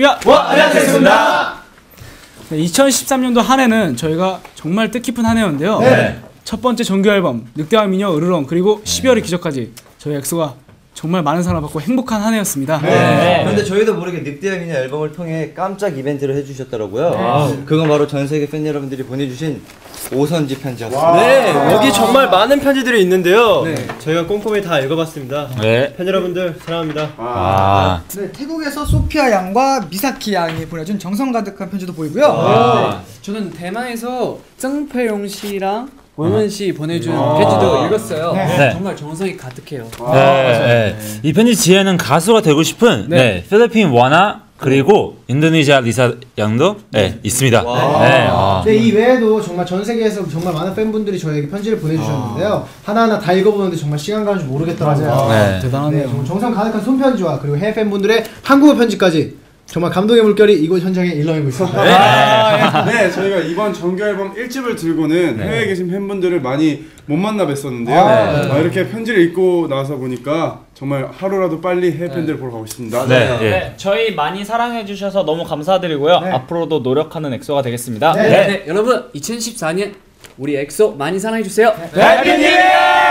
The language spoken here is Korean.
야! 와, 안녕하셨습니다. 네, 2013년도 한 해는 저희가 정말 뜻깊은 한 해였는데요. 네. 첫 번째 정규 앨범 늑대와 미녀 으르렁 그리고 12월의 기적까지 저희 엑소가 정말 많은 사랑을 받고 행복한 한 해였습니다. 네. 그런데 저희도 모르게 늑대와 미녀 앨범을 통해 깜짝 이벤트를 해주셨더라고요. 그건 바로 전 세계 팬 여러분들이 보내주신 오선지 편지였습니다. 네, 여기 정말 많은 편지들이 있는데요. 네. 저희가 꼼꼼히 다 읽어봤습니다. 네. 팬 여러분들 사랑합니다. 아. 네, 태국에서 소피아 양과 미사키 양이 보내준 정성 가득한 편지도 보이고요. 아. 저는 대만에서曾培용씨랑 원원 씨 보내준 편지도 읽었어요. 네. 정말 정성이 가득해요. 네, 네. 이 편지 지혜는 가수가 되고 싶은 네. 필리핀 와나 그리고 인도네시아 리사 양도 네, 있습니다. 네. 아. 네, 이 외에도 정말 전 세계에서 정말 많은 팬분들이 저에게 편지를 보내주셨는데요. 하나하나 다 읽어보는데 정말 시간 가는 줄 모르겠더라고요. 네. 네, 대단하네요. 정말 정성 가득한 손편지와 그리고 해외 팬분들의 한국어 편지까지 정말 감동의 물결이 이곳 현장에 일렁이고 있습니다. 네, 저희가 이번 정규 앨범 1집을 들고는 해외에 계신 팬분들을 많이 못 만나 뵀었는데요. 아, 아, 이렇게 편지를 읽고 나서 보니까 정말 하루라도 빨리 해외 팬들을 보러 가고 싶습니다. 네. 예. 네, 저희 많이 사랑해 주셔서 너무 감사드리고요. 네. 앞으로도 노력하는 엑소가 되겠습니다. 네. 네, 여러분 2014년 우리 엑소 많이 사랑해 주세요. Happy New Year!